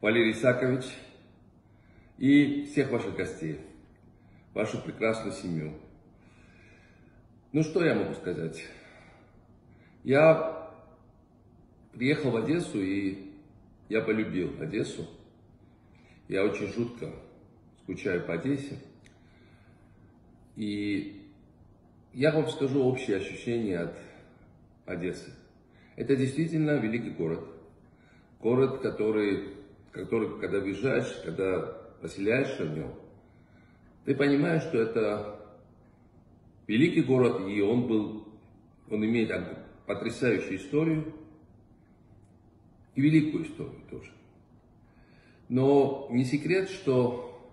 Валерий Исакович и всех ваших гостей, вашу прекрасную семью. Ну что я могу сказать? Я приехал в Одессу и я полюбил Одессу. Я очень жутко скучаю по Одессе. И я вам скажу общее ощущение от Одессы. Это действительно великий город. Город, который, который когда въезжаешь, когда поселяешься в нем, ты понимаешь, что это великий город, и он был, он имеет потрясающую историю, и великую историю тоже. Но не секрет, что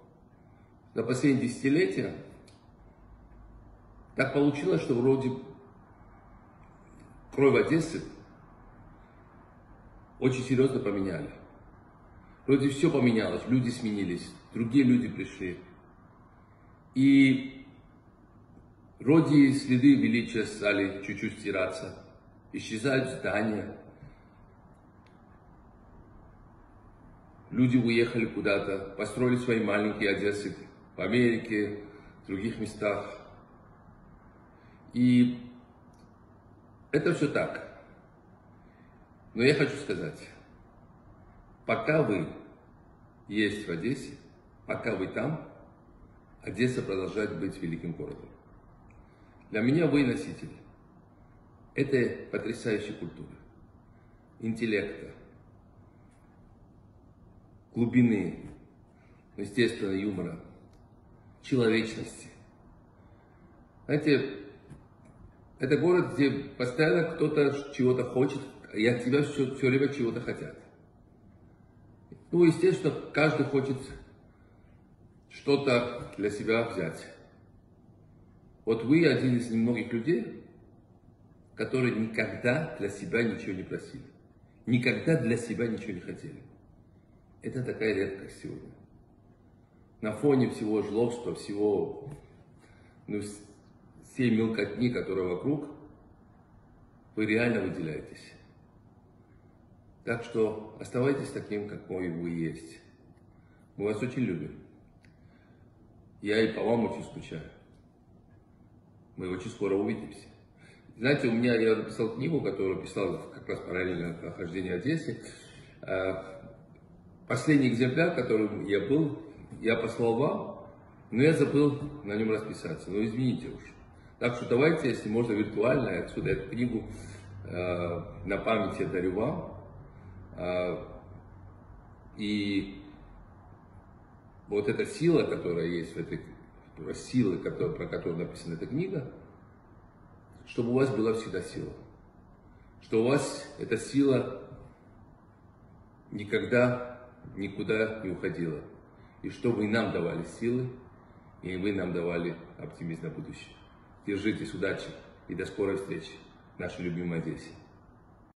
за последние десятилетия так получилось, что вроде кровь Одессы очень серьезно поменяли. Вроде все поменялось, люди сменились, другие люди пришли. И вроде следы величия стали чуть-чуть стираться, исчезают здания. Люди уехали куда-то, построили свои маленькие Одессы в Америке, в других местах. И это все так. Но я хочу сказать, пока вы есть в Одессе, пока вы там, Одесса продолжает быть великим городом. Для меня вы носитель этой потрясающей культуры, интеллекта, глубины, естественно, юмора, человечности. Знаете, это город, где постоянно кто-то чего-то хочет, и от тебя все, все время чего-то хотят. Ну, естественно, каждый хочет что-то для себя взять. Вот вы один из немногих людей, которые никогда для себя ничего не просили. Никогда для себя ничего не хотели. Это такая редкость сегодня. На фоне всего жлобства, всего ну, всей мелкотни, которая вокруг, вы реально выделяетесь. Так что оставайтесь таким, какой вы есть. Мы вас очень любим. Я и по вам очень скучаю. Мы очень скоро увидимся. Знаете, у меня, я написал книгу, которую писал как раз параллельно хождению Одессе. А, последний экземпляр, которым я был, я послал вам, но я забыл на нем расписаться. Но извините уж. Так что давайте, если можно, виртуально, отсюда эту книгу э, на память я дарю вам. Э, и вот эта сила, которая есть в этой, которая, про которую написана эта книга, чтобы у вас была всегда сила. Что у вас эта сила никогда никуда не уходила. И чтобы и нам давали силы, и вы нам давали оптимизм на будущее. Держитесь, удачи и до скорой встречи в нашей любимой Одессе.